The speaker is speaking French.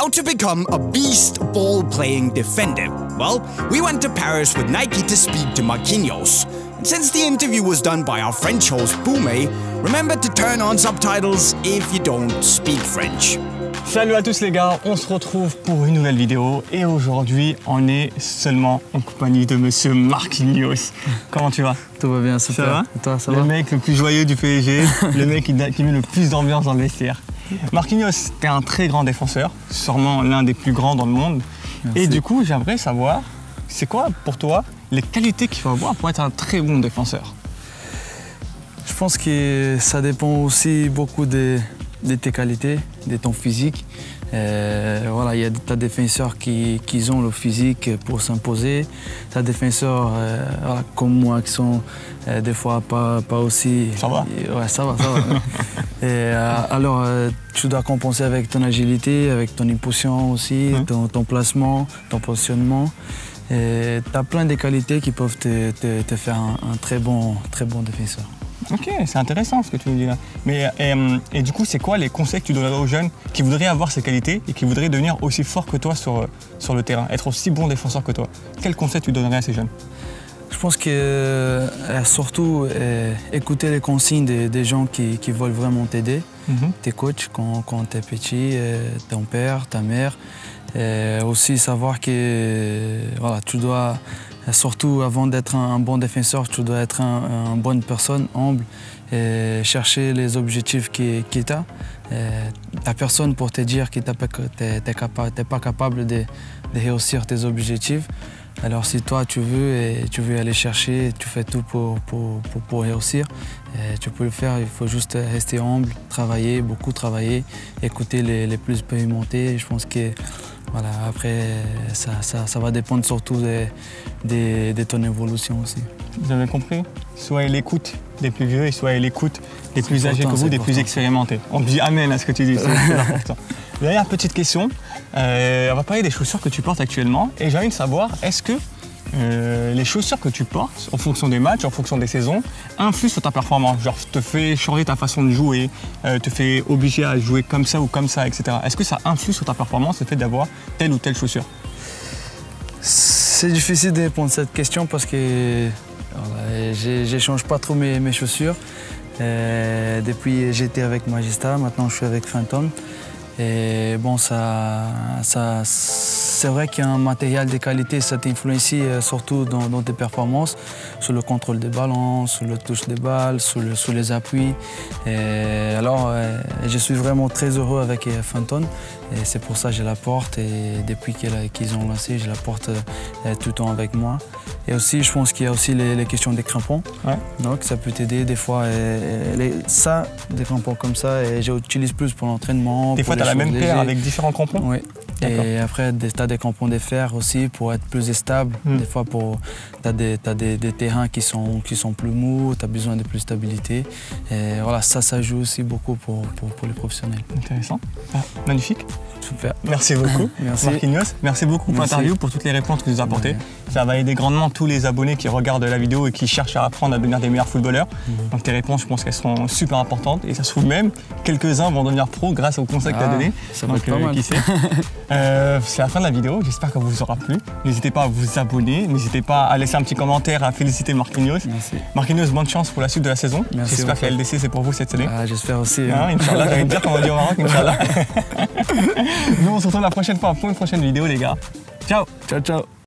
How to become a beast ball playing defender? Well, we went to Paris with Nike to speak to Marquinhos. And since the interview was done by our French host Boume, remember to turn on subtitles if you don't speak French. Salut à tous les gars, on se retrouve pour une nouvelle vidéo et aujourd'hui on est seulement en compagnie de monsieur Marquinhos. Comment tu vas? Tout va bien, super. Ça va? Et toi, ça Le va? mec le plus joyeux du PSG, le mec qui, qui met le plus d'ambiance dans le vestiaire. Marquinhos, t'es un très grand défenseur, sûrement l'un des plus grands dans le monde. Merci. Et du coup, j'aimerais savoir, c'est quoi pour toi les qualités qu'il faut avoir pour être un très bon défenseur? Je pense que ça dépend aussi beaucoup de, de tes qualités, de ton physique. Euh, voilà, il y a des défenseurs qui, qui ont le physique pour s'imposer. Des défenseurs euh, voilà, comme moi qui sont euh, des fois pas, pas aussi. Ça va? Ouais, ça va, ça va. Et, alors, tu dois compenser avec ton agilité, avec ton impulsion aussi, Mhm. ton, ton placement, ton positionnement. Tu as plein de qualités qui peuvent te, te- te faire un, un très, bon, très bon défenseur. Ok, c'est intéressant ce que tu nous dis là. Mais et, euh, et du coup, c'est quoi les conseils que tu donnerais aux jeunes qui voudraient avoir ces qualités et qui voudraient devenir aussi forts que toi sur, euh, sur le terrain, être aussi bon défenseur que toi? Quels conseils tu donnerais à ces jeunes? Je pense que euh, surtout euh, écouter les consignes des, des gens qui, qui veulent vraiment t'aider, tes coachs quand, quand tu es petit, euh, ton père, ta mère. Et aussi savoir que voilà, tu dois, surtout avant d'être un, bon défenseur, tu dois être un- une bonne personne, humble, et chercher les objectifs que tu as. Tu personne pour te dire que tu n'es pas capable de, réussir tes objectifs. Alors si toi tu veux et tu veux aller chercher, tu fais tout pour, réussir, tu peux le faire, il faut juste rester humble, travailler, beaucoup travailler, écouter les, les plus expérimentés. Je pense que voilà, après ça, ça, ça va dépendre surtout de, de, de ton évolution aussi. Vous avez compris? Soyez l'écoute des plus vieux et soyez l'écoute des plus âgés que vous, des plus expérimentés. On dit amen à ce que tu dis, c'est important. Dernière petite question, euh, on va parler des chaussures que tu portes actuellement et j'ai envie de savoir, est-ce que euh, les chaussures que tu portes, en fonction des matchs, en fonction des saisons, influent sur ta performance? Genre te fait changer ta façon de jouer, euh, te fait obliger à jouer comme ça ou comme ça, etc. Est-ce que ça influe sur ta performance le fait d'avoir telle ou telle chaussure? C'est difficile de répondre à cette question parce que j'échange pas trop mes, chaussures. Depuis j'étais avec Magista, maintenant je suis avec Phantom. Et bon, ça, ça, c'est vrai qu'il y a un matériel de qualité, ça t'influencie euh, surtout dans, dans tes performances, sur le contrôle des ballons, sur le touche des balles, sur, le- sur les appuis. Et alors, euh, je suis vraiment très heureux avec euh, Phantom. Et c'est pour ça que je la porte. Et depuis qu'ils ont lancé, je la porte tout le temps avec moi. Et aussi, je pense qu'il y a aussi les, les questions des crampons. Ouais. Donc, ça peut t'aider des fois. les- ça, des crampons comme ça, et j'utilise plus pour l'entraînement. Des fois, tu as la même paire avec différents crampons? Oui. Et après, tu as des crampons de fer aussi pour être plus stable. Mm. Des fois, tu as, des, t'as des, des terrains qui sont, qui sont plus mous, tu as besoin de plus de stabilité. Et voilà, ça, ça joue aussi beaucoup pour, pour, pour les professionnels. Intéressant. Ah, magnifique. Super. Merci beaucoup. Merci. Marquinhos, merci beaucoup pour l'interview, pour toutes les réponses que tu nous as apportées. Ça va aider grandement tous les abonnés qui regardent la vidéo et qui cherchent à apprendre à devenir des meilleurs footballeurs. Mhm. Donc tes réponses, je pense qu'elles seront super importantes. Et ça se trouve même, quelques-uns vont devenir pros grâce aux conseils que tu as Ah, donnés. ça va être pas mal. qui sait. Euh, C'est la fin de la vidéo, j'espère qu'elle vous aura plu. N'hésitez pas à vous abonner, n'hésitez pas à laisser un petit commentaire, à féliciter Marquinhos. Merci. Marquinhos, bonne chance pour la suite de la saison. Merci J'espère que la. LDC c'est pour vous cette année. Ah, J'espère aussi. Hein, hein. Inch'Allah, j'allais dire comment on dit au Maroc, Inch'Allah. Nous, on se retrouve la prochaine fois pour une prochaine vidéo, les gars. Ciao Ciao, ciao.